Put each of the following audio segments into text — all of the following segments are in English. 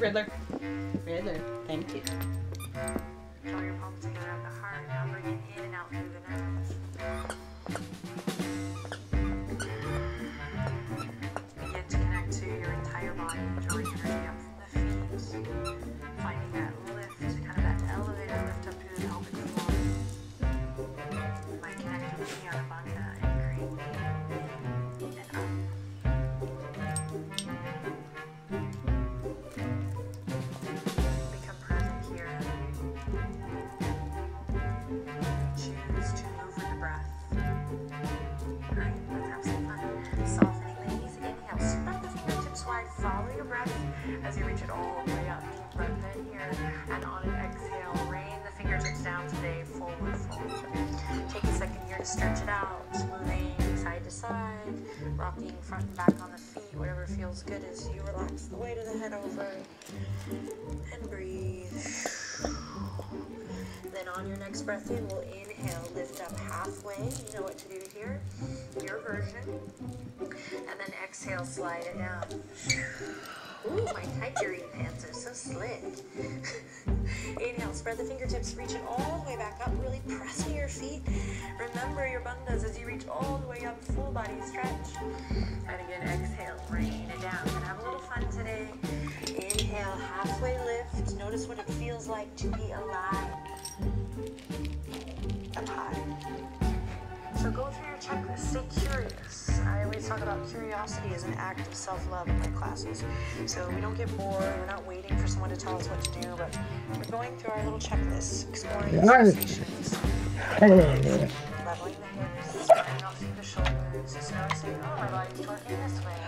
Riddler. Riddler, thank you. Wide. Follow your breath as you reach it all the way up. Deep breath in here. And on an exhale, rain the fingertips down today. Forward fold. Take a second here to stretch it out. Moving side to side. Rocking front and back on the feet. Whatever feels good as you relax the weight of the head over. And breathe. On your next breath in, we'll inhale, lift up halfway. You know what to do here. Your version. And then exhale, slide it down. Ooh, my tigery pants are so slick. Inhale, spread the fingertips, reach it all the way back up. Really press into your feet. Remember your bandhas as you reach all the way up, full body stretch. Talk about curiosity as an act of self-love in my classes. So we don't get bored. We're not waiting for someone to tell us what to do, but we're going through our little checklists, exploring the sensations, leveling the hips, spreading out through the shoulders, just noticing, oh, my body's twerking this way.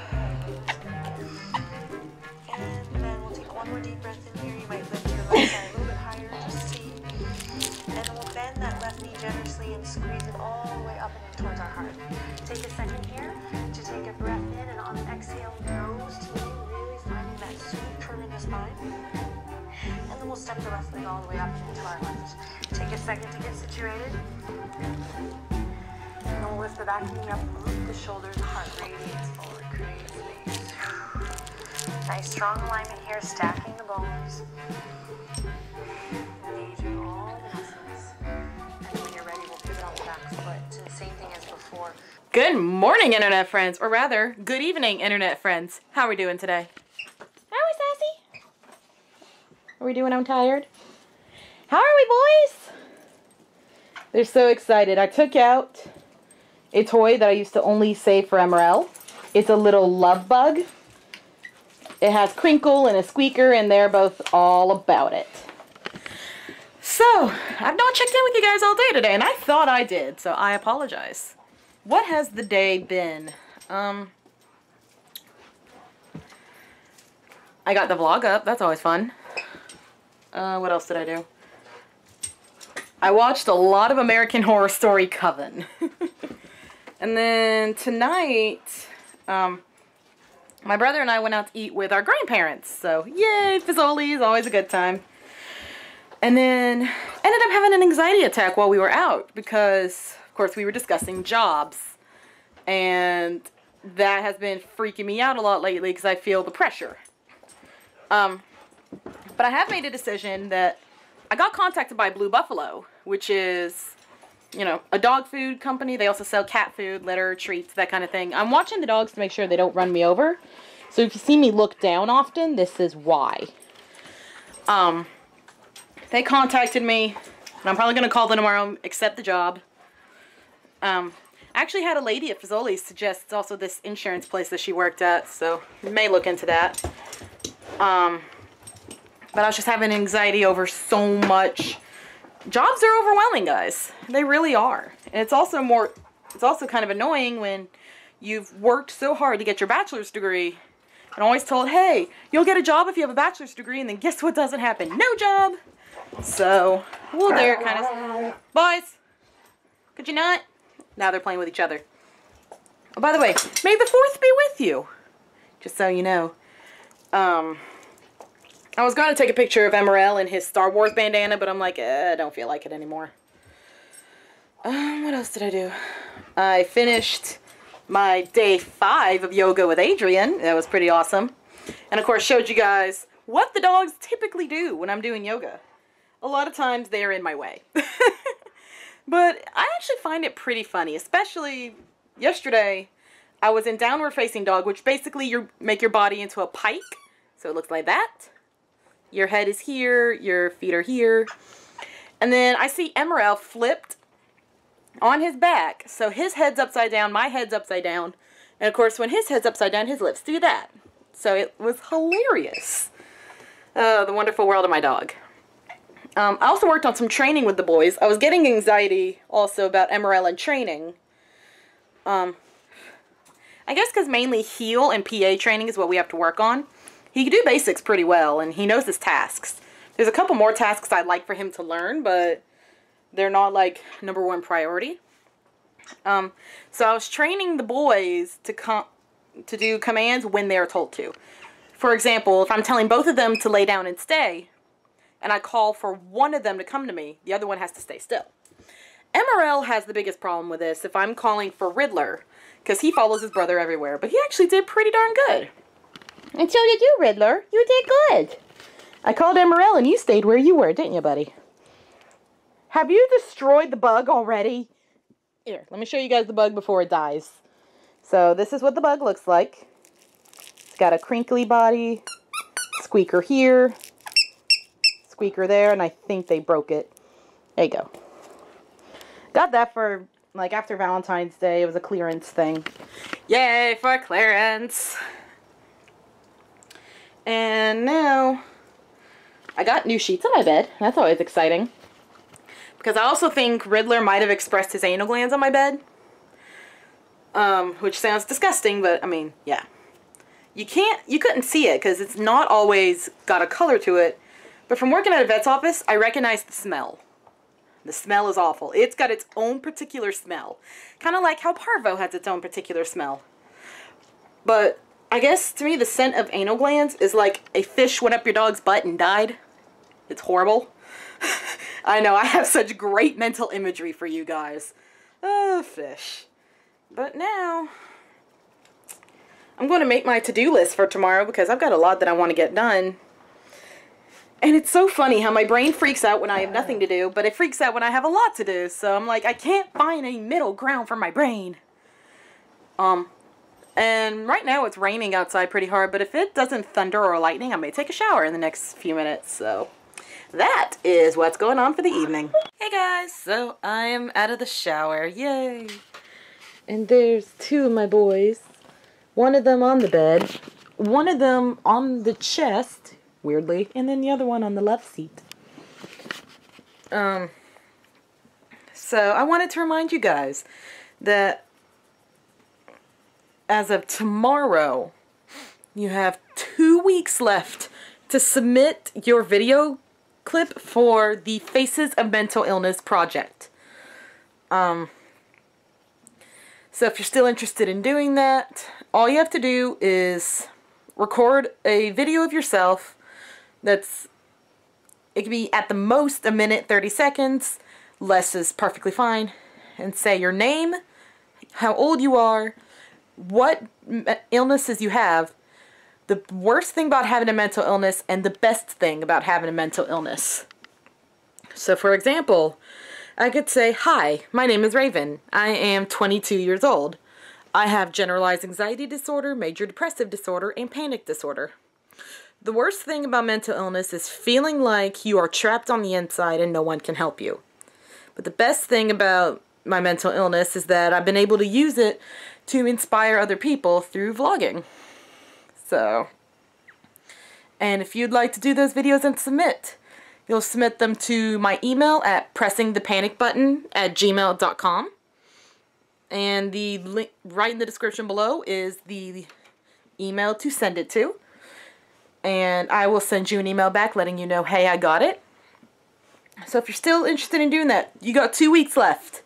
And then we'll take one more deep breath in here. You might lift your left side a little bit higher, just see. And then we'll bend that left knee generously and squeeze it all the way up and in towards our heart. Take a second here step the left leg all the way up into our left. Take a second to get situated. And we'll lift the back knee up, loop the shoulders, heart radiates forward, create space. Nice strong alignment here, stacking the bones. Good morning, internet friends, or rather, good evening, internet friends. How are we doing today? How are we, Sassy? Are we doing? I'm tired. How are we, boys? They're so excited. I took out a toy that I used to only save for Emeril. It's a little love bug. It has Crinkle and a Squeaker, and they're both all about it. So, I've not checked in with you guys all day today, and I thought I did, so I apologize. What has the day been? Um, I got the vlog up. That's always fun. Uh, what else did I do? I watched a lot of American Horror Story Coven. and then tonight, um, my brother and I went out to eat with our grandparents. So, yay, Fazoli's, always a good time. And then ended up having an anxiety attack while we were out because, of course, we were discussing jobs. And that has been freaking me out a lot lately because I feel the pressure. Um, but I have made a decision that I got contacted by Blue Buffalo, which is, you know, a dog food company. They also sell cat food, litter, treats, that kind of thing. I'm watching the dogs to make sure they don't run me over. So if you see me look down often, this is why. Um, they contacted me, and I'm probably going to call them tomorrow, and accept the job. Um, I actually had a lady at Fazoli's suggest also this insurance place that she worked at, so may look into that. Um, but I was just having anxiety over so much. Jobs are overwhelming, guys. They really are. And it's also more, it's also kind of annoying when you've worked so hard to get your bachelor's degree and always told, hey, you'll get a job if you have a bachelor's degree, and then guess what doesn't happen? No job. So, well, they're kind of, boys, could you not? Now they're playing with each other. Oh, by the way, may the fourth be with you. Just so you know. Um, I was going to take a picture of Emeril in his Star Wars bandana, but I'm like, eh, I don't feel like it anymore. Um, what else did I do? I finished my day five of yoga with Adriene. That was pretty awesome. And of course, showed you guys what the dogs typically do when I'm doing yoga. A lot of times they are in my way. but I actually find it pretty funny, especially yesterday I was in downward facing dog, which basically you make your body into a pike. So it looks like that. Your head is here, your feet are here. And then I see Emeril flipped on his back. So his head's upside down, my head's upside down. And of course, when his head's upside down, his lips do that. So it was hilarious. Uh, the wonderful world of my dog. Um, I also worked on some training with the boys. I was getting anxiety also about Emeril and training. Um, I guess because mainly heel and PA training is what we have to work on. He can do basics pretty well, and he knows his tasks. There's a couple more tasks I'd like for him to learn, but they're not like number one priority. Um, so I was training the boys to come to do commands when they're told to. For example, if I'm telling both of them to lay down and stay, and I call for one of them to come to me, the other one has to stay still. Emeril has the biggest problem with this if I'm calling for Riddler, because he follows his brother everywhere, but he actually did pretty darn good. And so did you, Riddler. You did good. I called Emeril and you stayed where you were, didn't you, buddy? Have you destroyed the bug already? Here, let me show you guys the bug before it dies. So this is what the bug looks like. It's got a crinkly body, squeaker here, squeaker there, and I think they broke it. There you go. Got that for, like, after Valentine's Day. It was a clearance thing. Yay for clearance! And now, I got new sheets on my bed. That's always exciting. Because I also think Riddler might have expressed his anal glands on my bed. Um, which sounds disgusting, but I mean, yeah. You can't, you couldn't see it because it's not always got a color to it. But from working at a vet's office, I recognize the smell. The smell is awful. It's got its own particular smell. Kind of like how Parvo has its own particular smell. But I guess to me the scent of anal glands is like a fish went up your dog's butt and died. It's horrible. I know, I have such great mental imagery for you guys. Oh, fish. But now, I'm going to make my to-do list for tomorrow because I've got a lot that I want to get done. And it's so funny how my brain freaks out when I have nothing to do, but it freaks out when I have a lot to do. So I'm like, I can't find a middle ground for my brain. Um, and right now it's raining outside pretty hard, but if it doesn't thunder or lightning, I may take a shower in the next few minutes, so that is what's going on for the evening. Hey guys, so I am out of the shower, yay! And there's two of my boys. One of them on the bed, one of them on the chest, weirdly, and then the other one on the left seat. Um, so I wanted to remind you guys that as of tomorrow, you have two weeks left to submit your video clip for the Faces of Mental Illness project. Um, so if you're still interested in doing that, all you have to do is record a video of yourself that's, it can be at the most a minute 30 seconds, less is perfectly fine, and say your name, how old you are, what illnesses you have, the worst thing about having a mental illness, and the best thing about having a mental illness. So for example, I could say, Hi, my name is Raven. I am 22 years old. I have generalized anxiety disorder, major depressive disorder, and panic disorder. The worst thing about mental illness is feeling like you are trapped on the inside and no one can help you. But the best thing about my mental illness is that I've been able to use it to inspire other people through vlogging. So, and if you'd like to do those videos and submit, you'll submit them to my email at pressingthepanicbutton at gmail.com. And the link right in the description below is the email to send it to. And I will send you an email back letting you know, hey, I got it. So if you're still interested in doing that, you got two weeks left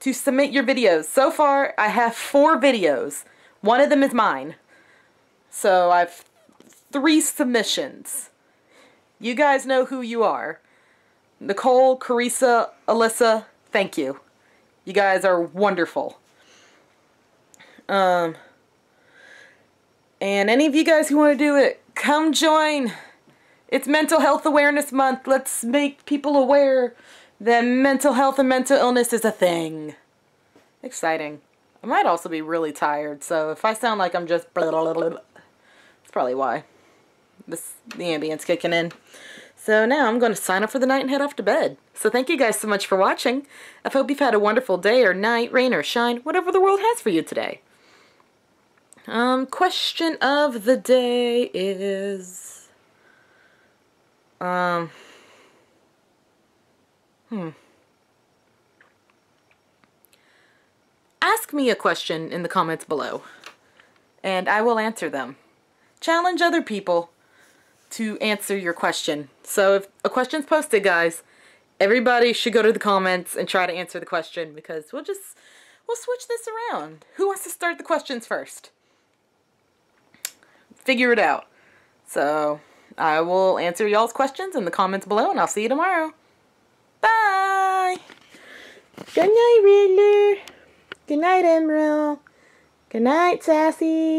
to submit your videos. So far, I have four videos. One of them is mine. So I've three submissions. You guys know who you are. Nicole, Carissa, Alyssa, thank you. You guys are wonderful. Um, and any of you guys who want to do it, come join It's Mental Health Awareness Month. Let's make people aware that mental health and mental illness is a thing. Exciting. I might also be really tired, so if I sound like I'm just blah, blah, blah, that's probably why. This the ambience kicking in. So now I'm going to sign up for the night and head off to bed. So thank you guys so much for watching. I hope you've had a wonderful day or night, rain or shine, whatever the world has for you today. Um, question of the day is... Um... Hmm. Ask me a question in the comments below, and I will answer them. Challenge other people to answer your question. So if a question's posted, guys, everybody should go to the comments and try to answer the question because we'll just, we'll switch this around. Who wants to start the questions first? Figure it out. So I will answer y'all's questions in the comments below and I'll see you tomorrow. Bye! Good night, Riddler. Good night, Emeril. Good night, Sassy.